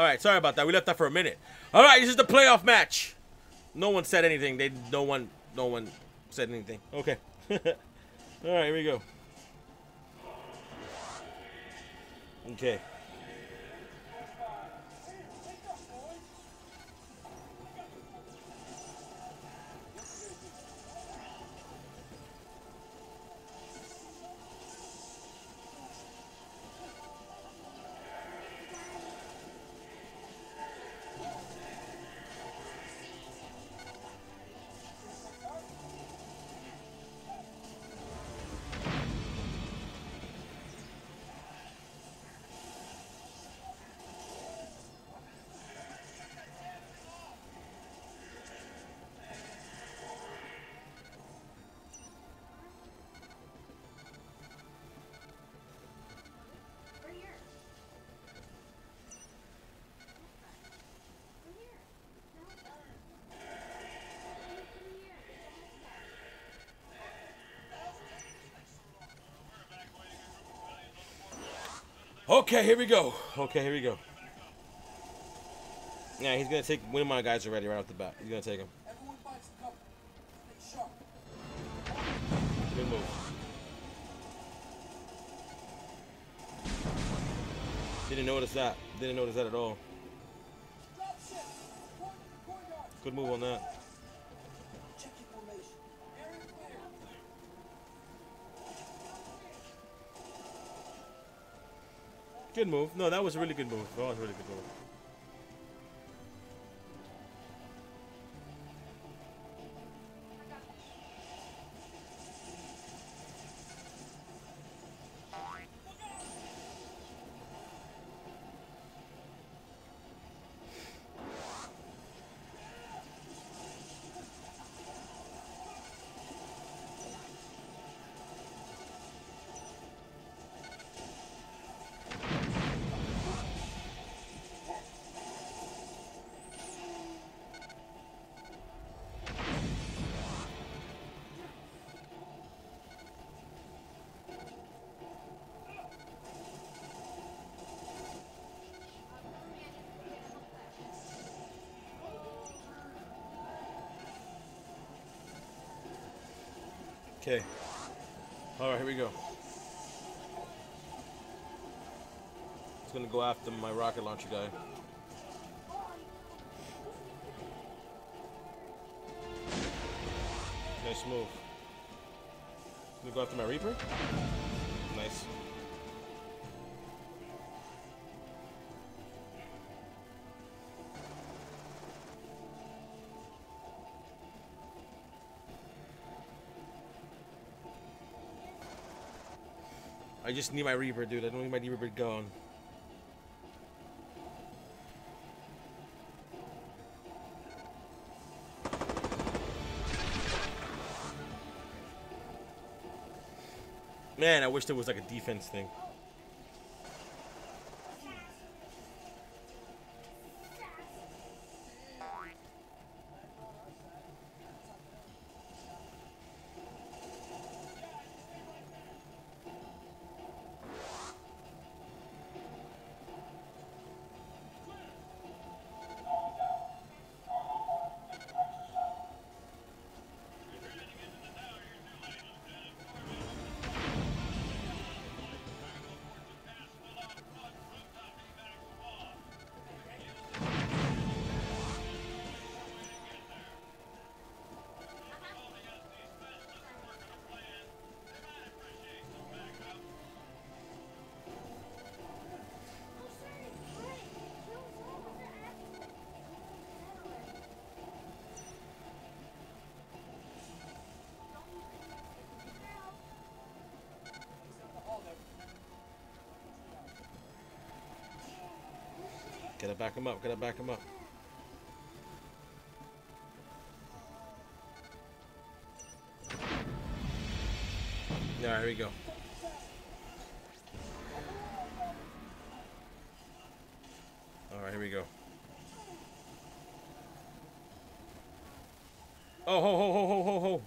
All right, sorry about that. We left that for a minute. All right, this is the playoff match. No one said anything. They no one no one said anything. Okay. All right, here we go. Okay. Okay, here we go. Okay, here we go. Yeah, he's gonna take one of my guys already right off the bat. He's gonna take him. Good move. Didn't notice that. Didn't notice that at all. Good move on that. Good move. No, that was a really good move. That was a really good move. Okay. All right, here we go. It's gonna go after my rocket launcher guy. Nice move. Gonna go after my Reaper. I just need my Reaper, dude. I don't need my Reaper gone. Man, I wish there was like a defense thing. Gotta back him up. Gotta back him up. All right, here we go. All right, here we go. Oh, ho, ho, ho, ho, ho, ho.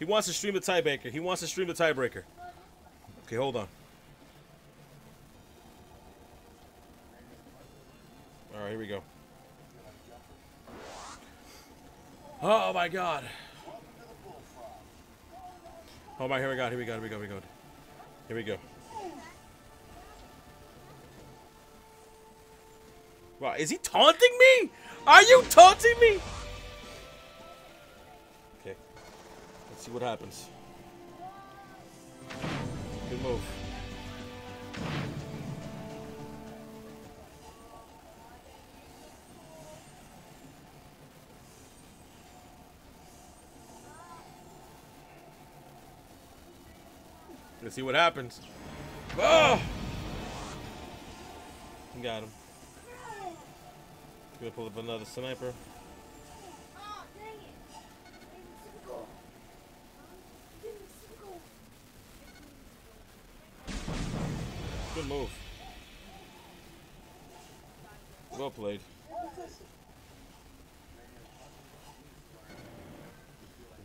He wants to stream the tiebreaker. He wants to stream the tiebreaker. Okay, hold on. Right, here we go. Oh my god. Oh my, here we go, here we go, here we go, here we go. Here we go. Wow, is he taunting me? Are you taunting me? Okay. Let's see what happens. Good move. See what happens. Oh! Got him. Gonna pull up another sniper. Good move. Well played.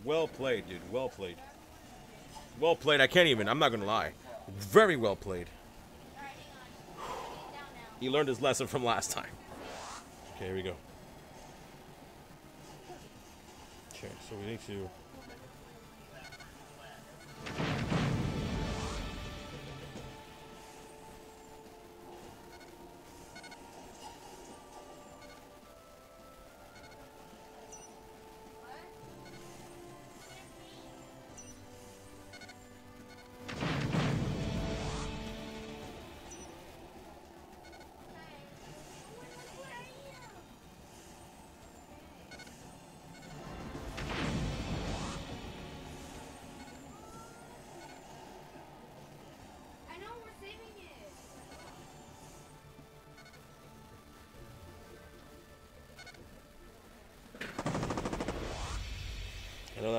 Well played, dude. Well played. Well played. I can't even. I'm not gonna lie. Very well played. He learned his lesson from last time. Okay, here we go. Okay, so we need to.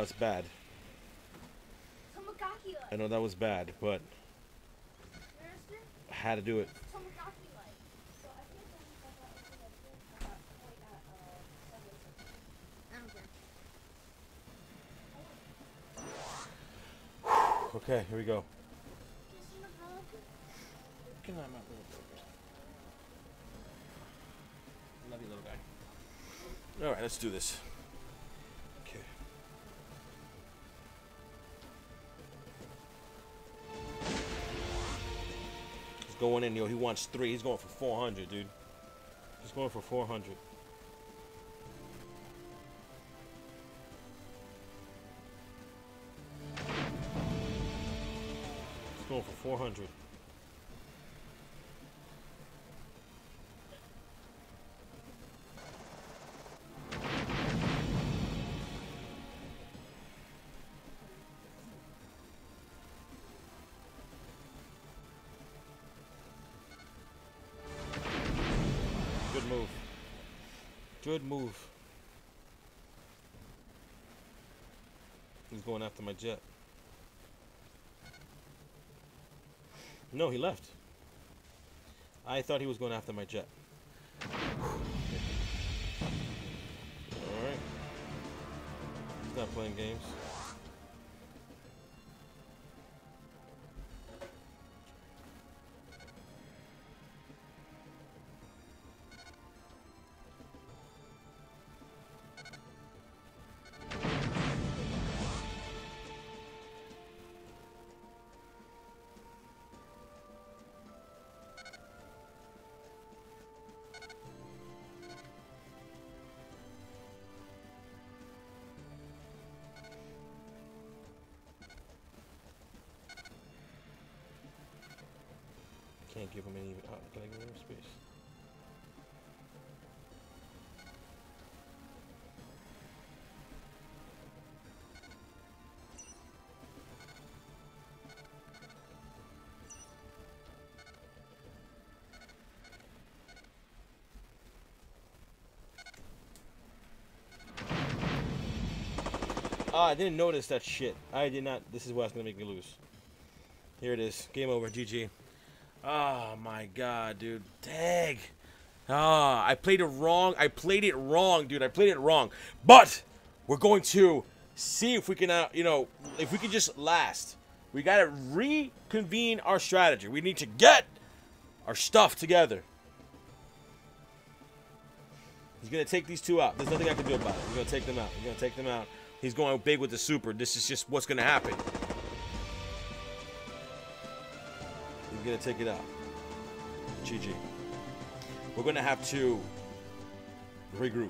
That's bad. I know that was bad, but? I had to do it. Tamagotchi like. So I think that I don't care. Okay, here we go. Kissing the. Good night, my little. Love you, little guy. All right, let's do this. Going in, yo. He wants three. He's going for 400, dude. He's going for 400. He's going for 400. Good move. He's going after my jet. No, he left. I thought he was going after my jet. Alright. He's not playing games. Give any. Uh, space? Ah, I didn't notice that shit. I did not. This is what's gonna make me lose. Here it is. Game over. GG. Oh my god, dude. Dag. Ah, I played it wrong. I played it wrong, dude. I played it wrong. But we're going to see if we can, uh, you know, if we can just last. We got to reconvene our strategy. We need to get our stuff together. He's gonna take these two out. There's nothing I can do about it. We're gonna take them out. We're gonna take them out. He's going big with the super. This is just what's gonna happen. He's gonna take it out. GG. We're gonna have to regroup.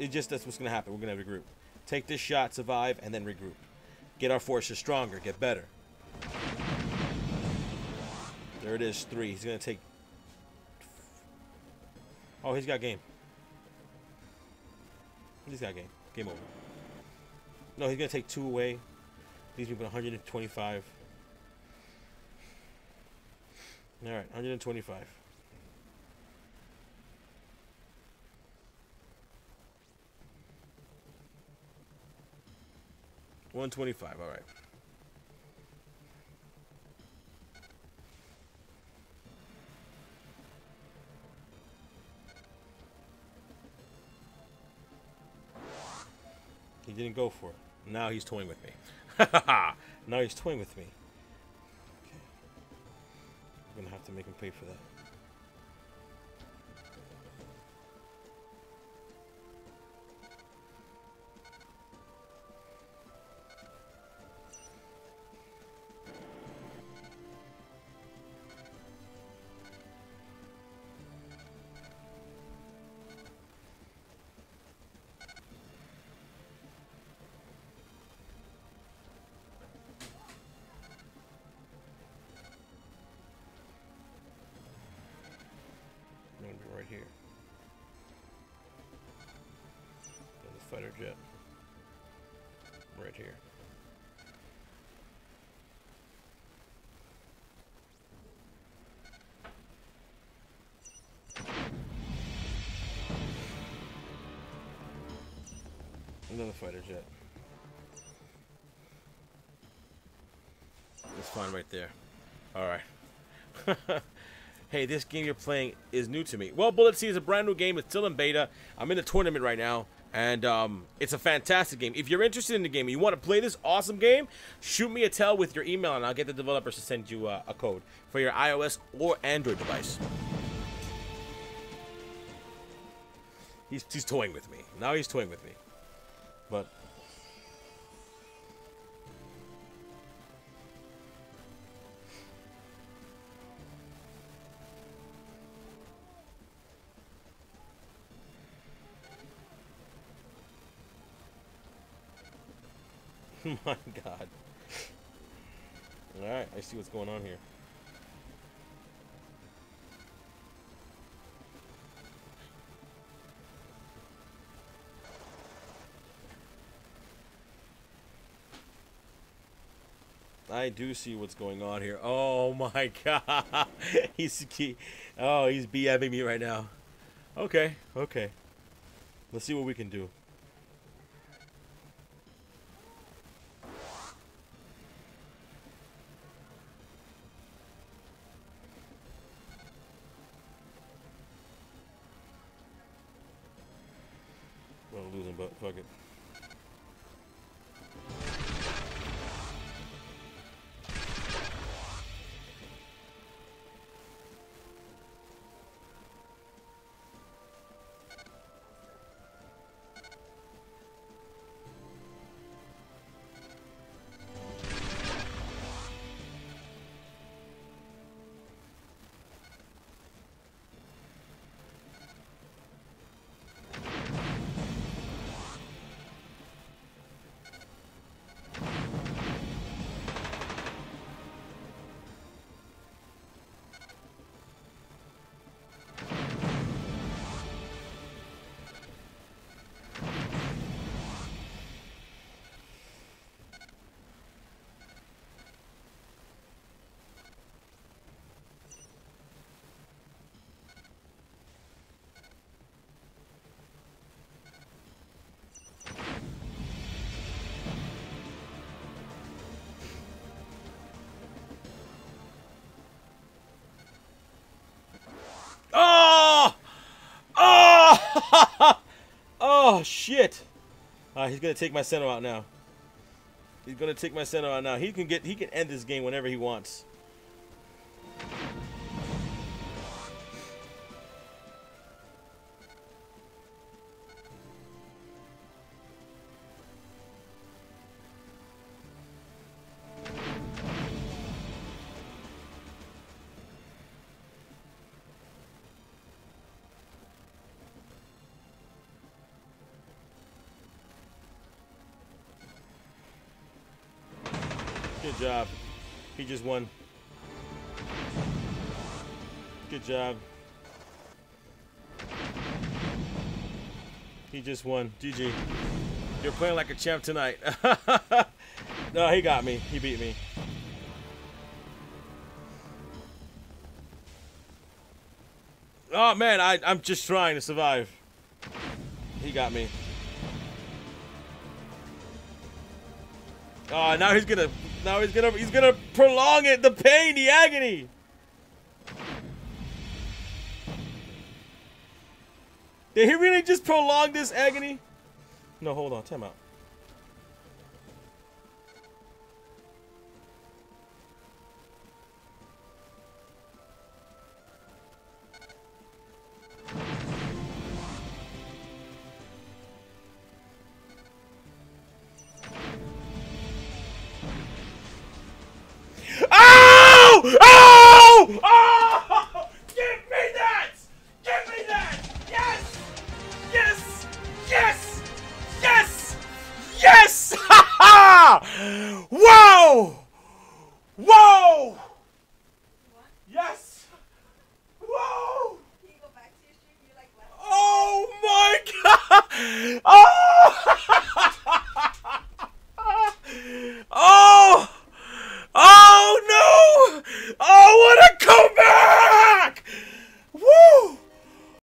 It just that's what's gonna happen. We're gonna regroup. Take this shot, survive, and then regroup. Get our forces stronger, get better. There it is, three. He's gonna take. Oh, he's got game. He's got game. Game over. No, he's gonna take two away. Leaves me with 125. All right, 125. One twenty-five. All right. He didn't go for it. Now he's toying with me. now he's toying with me. To make him pay for that. Here. There's a fighter jet. Right here. Another fighter jet. That's fine right there. Alright. hey, this game you're playing is new to me. Well, Bullet Sea is a brand new game. It's still in beta. I'm in the tournament right now, and um, it's a fantastic game. If you're interested in the game and you want to play this awesome game, shoot me a tell with your email, and I'll get the developers to send you uh, a code for your iOS or Android device. He's, he's toying with me. Now he's toying with me. But My God. Alright, I see what's going on here. I do see what's going on here. Oh my god. he's he, oh, he's BMing me right now. Okay, okay. Let's see what we can do. Shit! Uh, he's gonna take my center out now. He's gonna take my center out now. He can get he can end this game whenever he wants. Just won. Good job. He just won. GG. You're playing like a champ tonight. no, he got me. He beat me. Oh man, I, I'm just trying to survive. He got me. Oh, now he's gonna, now he's gonna, he's gonna prolong it, the pain, the agony. Did he really just prolong this agony? No, hold on, time out.